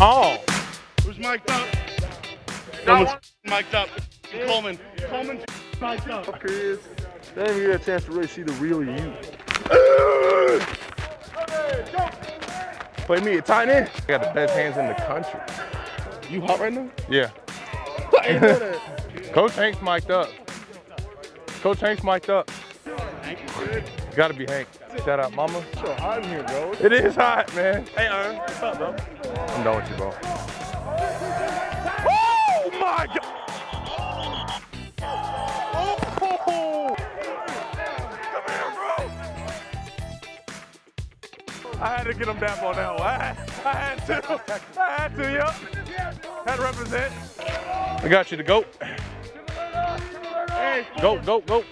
Oh. Who's mic'd up? Coleman's mic'd up. Coleman. Coleman's mic'd up. Chris. They didn't get a chance to really see the real you. Play me a tight end. I got the best hands in the country. You hot right now? Yeah. I ain't know. Coach Hank's mic'd up. Coach Hank's mic'd up. Gotta be Hank. Shout out, mama. It's so hot in here, bro. It is hot, man. Hey, Aaron. What's up, bro? I'm done with you, bro. Oh my God! Oh! Come here, bro. I had to get him down on that one. I had, I had to. I had to, yep. Had to represent. I got you, the goat. Go, go, go.